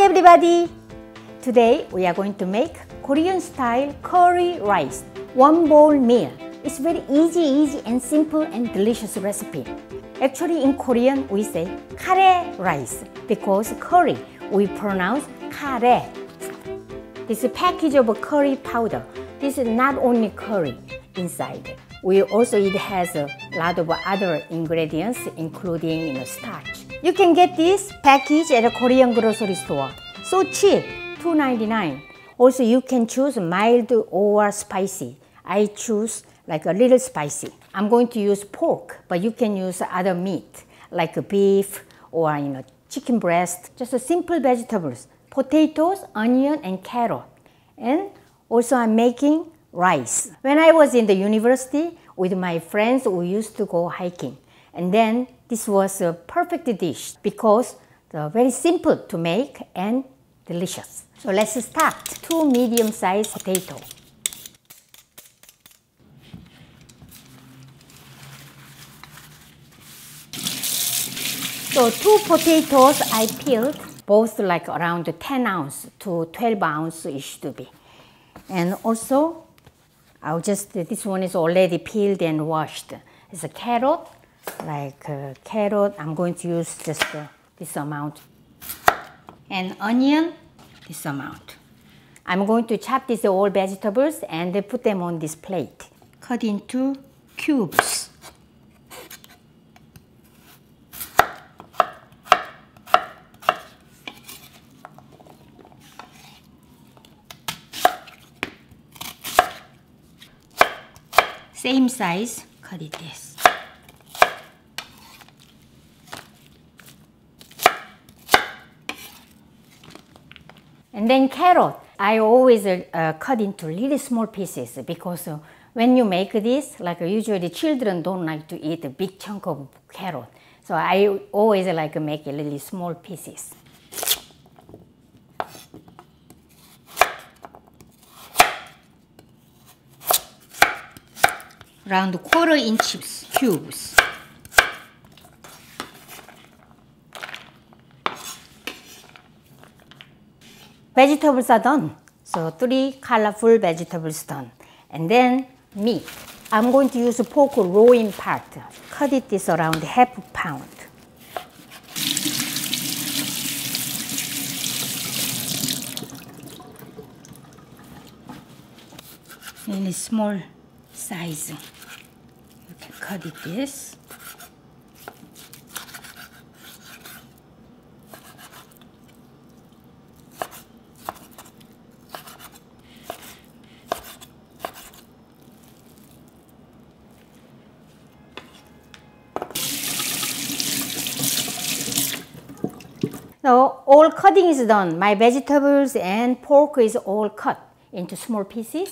Hi everybody! Today we are going to make Korean style curry rice, one bowl meal. It's very easy, easy and simple and delicious recipe. Actually in Korean we say kare rice because curry we pronounce kare. This package of curry powder. This is not only curry inside. We also it has a lot of other ingredients including you know, starch. You can get this package at a Korean grocery store. So cheap, $2.99. Also you can choose mild or spicy. I choose like a little spicy. I'm going to use pork, but you can use other meat like beef or you know chicken breast, just simple vegetables, potatoes, onion and carrot. And also I'm making rice. When I was in the university with my friends, we used to go hiking. And then this was a perfect dish because very simple to make and delicious. So let's start. Two medium-sized potato. So two potatoes I peeled, both like around 10 ounce to 12 ounce it should be. And also, I'll just, this one is already peeled and washed. It's a carrot, like uh, carrot, I'm going to use just uh, this amount. And onion, this amount. I'm going to chop these all vegetables and put them on this plate. Cut into cubes. Same size, cut it this. And then carrot, I always uh, cut into really small pieces because uh, when you make this, like uh, usually children don't like to eat a big chunk of carrot. So I always like make really small pieces. Around quarter inch cubes. Vegetables are done. So three colorful vegetables done. And then meat. I'm going to use pork loin part. Cut it this around half a pound. Really small size. You can cut it this. So all cutting is done. My vegetables and pork is all cut into small pieces.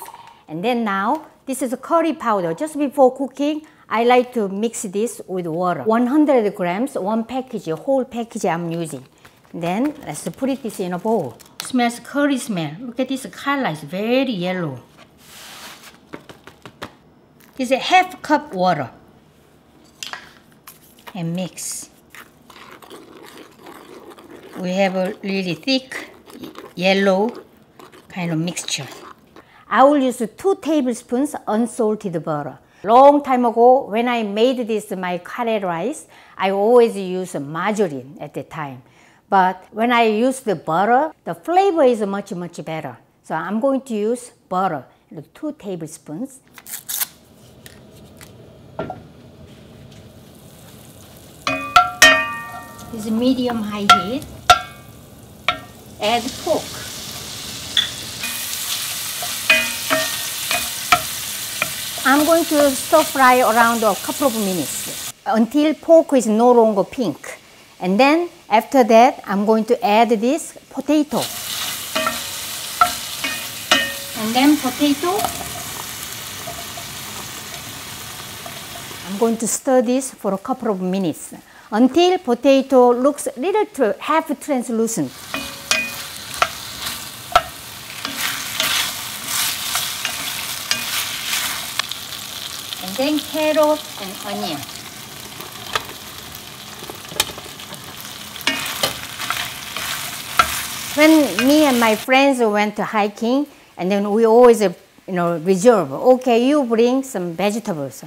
And then now, this is a curry powder. Just before cooking, I like to mix this with water. 100 grams, one package, whole package I'm using. Then let's put this in a bowl. Smells curry smell. Look at this color, it's very yellow. This is a half cup water. And mix we have a really thick yellow kind of mixture. I will use two tablespoons unsalted butter. Long time ago, when I made this my curry rice, I always use margarine at the time. But when I use the butter, the flavor is much, much better. So I'm going to use butter, two tablespoons. This is medium high heat add pork. I'm going to stir fry around a couple of minutes until pork is no longer pink. And then after that, I'm going to add this potato. And then potato. I'm going to stir this for a couple of minutes until potato looks little half translucent. Then carrot and onion. When me and my friends went to hiking, and then we always, you know, reserve. Okay, you bring some vegetables.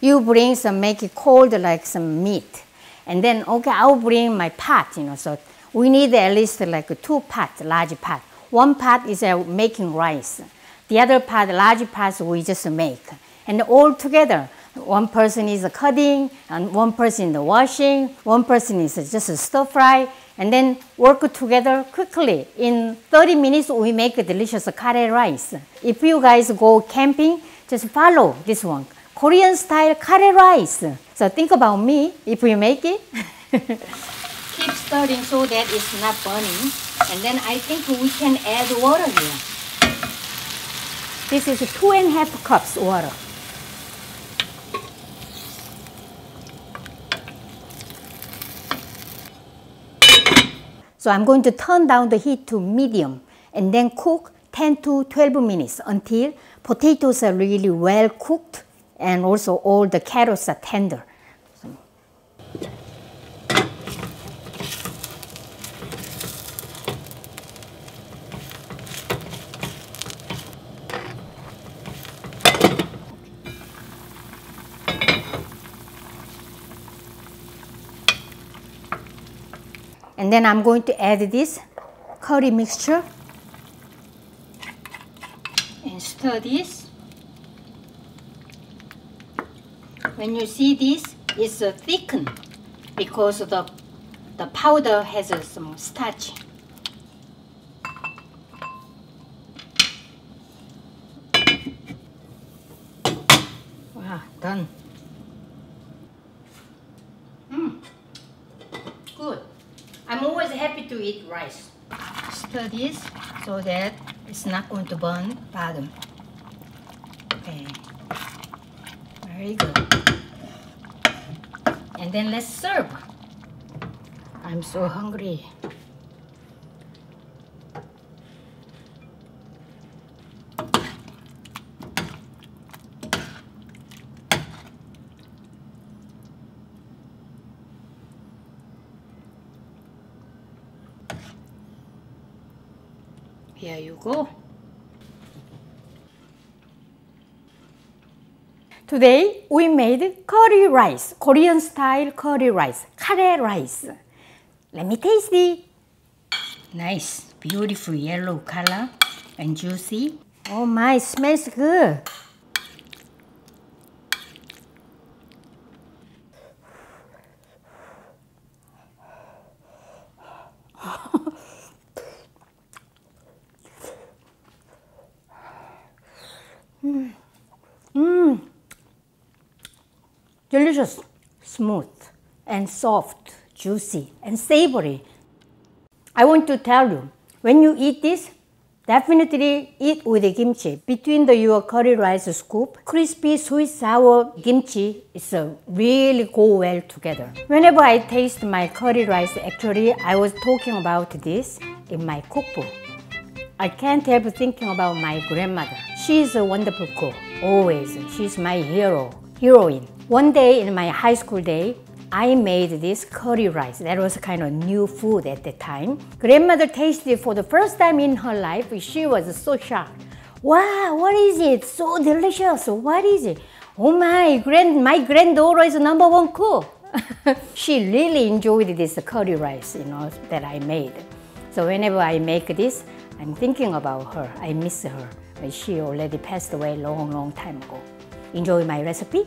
You bring some, make it cold like some meat. And then, okay, I'll bring my pot, you know. So we need at least like two pots, large pot. One pot is uh, making rice. The other part, large parts, we just make. And all together, one person is cutting, and one person is washing, one person is just a stir fry, and then work together quickly. In 30 minutes, we make a delicious curry rice. If you guys go camping, just follow this one. Korean style curry rice. So think about me if we make it. Keep stirring so that it's not burning. And then I think we can add water here. This is two and a half cups water. So I'm going to turn down the heat to medium and then cook 10 to 12 minutes until potatoes are really well cooked and also all the carrots are tender. And then I'm going to add this curry mixture and stir this. When you see this, it's thickened because the, the powder has some starch. Wow, done. I'm always happy to eat rice. Stir this so that it's not going to burn bottom. Okay. Very good. And then let's serve. I'm so hungry. Here you go. Today we made curry rice, Korean style curry rice, curry rice. Let me taste it. Nice, beautiful yellow color and juicy. Oh my, smells good. Delicious, smooth, and soft, juicy, and savory. I want to tell you, when you eat this, definitely eat with the kimchi. Between the your curry rice scoop, crispy, sweet, sour kimchi is uh, really go well together. Whenever I taste my curry rice, actually, I was talking about this in my cookbook. I can't help thinking about my grandmother. She's a wonderful cook, always. She's my hero, heroine. One day in my high school day, I made this curry rice. That was kind of new food at the time. Grandmother tasted it for the first time in her life. She was so shocked. Wow, what is it? So delicious. What is it? Oh my, grand, my granddaughter is number one cook. she really enjoyed this curry rice, you know, that I made. So whenever I make this, I'm thinking about her. I miss her. She already passed away long, long time ago. Enjoy my recipe.